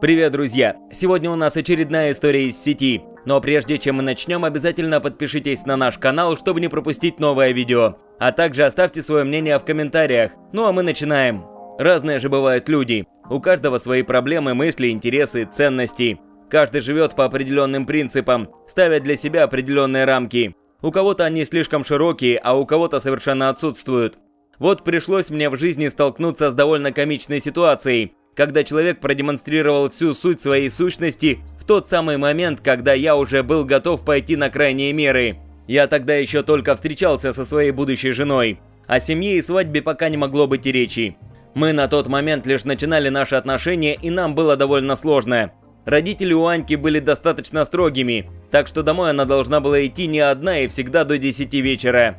Привет, друзья! Сегодня у нас очередная история из сети. Но прежде чем мы начнем, обязательно подпишитесь на наш канал, чтобы не пропустить новое видео. А также оставьте свое мнение в комментариях. Ну а мы начинаем. Разные же бывают люди. У каждого свои проблемы, мысли, интересы, ценности. Каждый живет по определенным принципам, ставя для себя определенные рамки. У кого-то они слишком широкие, а у кого-то совершенно отсутствуют. Вот пришлось мне в жизни столкнуться с довольно комичной ситуацией, когда человек продемонстрировал всю суть своей сущности в тот самый момент, когда я уже был готов пойти на крайние меры. Я тогда еще только встречался со своей будущей женой. О семье и свадьбе пока не могло быть и речи. Мы на тот момент лишь начинали наши отношения, и нам было довольно сложно. Родители у Аньки были достаточно строгими, так что домой она должна была идти не одна и всегда до 10 вечера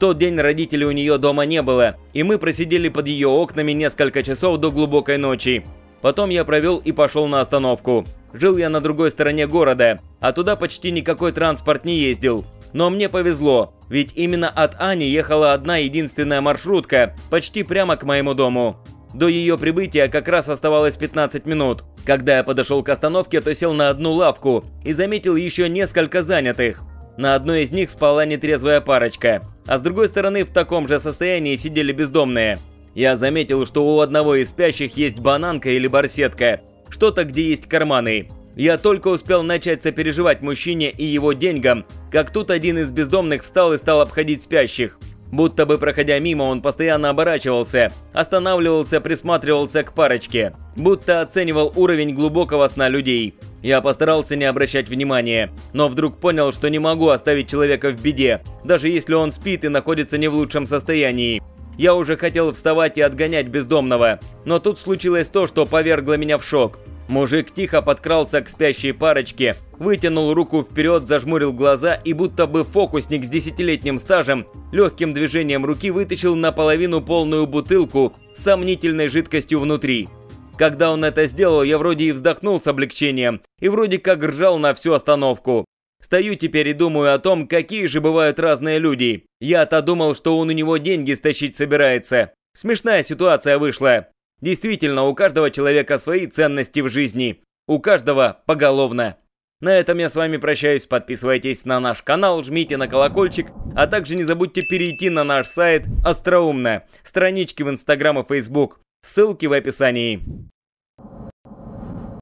тот день родителей у нее дома не было, и мы просидели под ее окнами несколько часов до глубокой ночи. Потом я провел и пошел на остановку. Жил я на другой стороне города, а туда почти никакой транспорт не ездил. Но мне повезло, ведь именно от Ани ехала одна единственная маршрутка, почти прямо к моему дому. До ее прибытия как раз оставалось 15 минут. Когда я подошел к остановке, то сел на одну лавку и заметил еще несколько занятых. На одной из них спала нетрезвая парочка, а с другой стороны в таком же состоянии сидели бездомные. Я заметил, что у одного из спящих есть бананка или барсетка, что-то где есть карманы. Я только успел начать сопереживать мужчине и его деньгам, как тут один из бездомных встал и стал обходить спящих. Будто бы проходя мимо, он постоянно оборачивался, останавливался, присматривался к парочке, будто оценивал уровень глубокого сна людей. Я постарался не обращать внимания, но вдруг понял, что не могу оставить человека в беде, даже если он спит и находится не в лучшем состоянии. Я уже хотел вставать и отгонять бездомного, но тут случилось то, что повергло меня в шок. Мужик тихо подкрался к спящей парочке, вытянул руку вперед, зажмурил глаза и будто бы фокусник с десятилетним стажем легким движением руки вытащил наполовину полную бутылку с сомнительной жидкостью внутри. Когда он это сделал, я вроде и вздохнул с облегчением, и вроде как ржал на всю остановку. Стою теперь и думаю о том, какие же бывают разные люди. Я-то думал, что он у него деньги стащить собирается. Смешная ситуация вышла. Действительно, у каждого человека свои ценности в жизни. У каждого поголовно. На этом я с вами прощаюсь. Подписывайтесь на наш канал, жмите на колокольчик, а также не забудьте перейти на наш сайт Остроумно, странички в Инстаграм и Фейсбук. Ссылки в описании.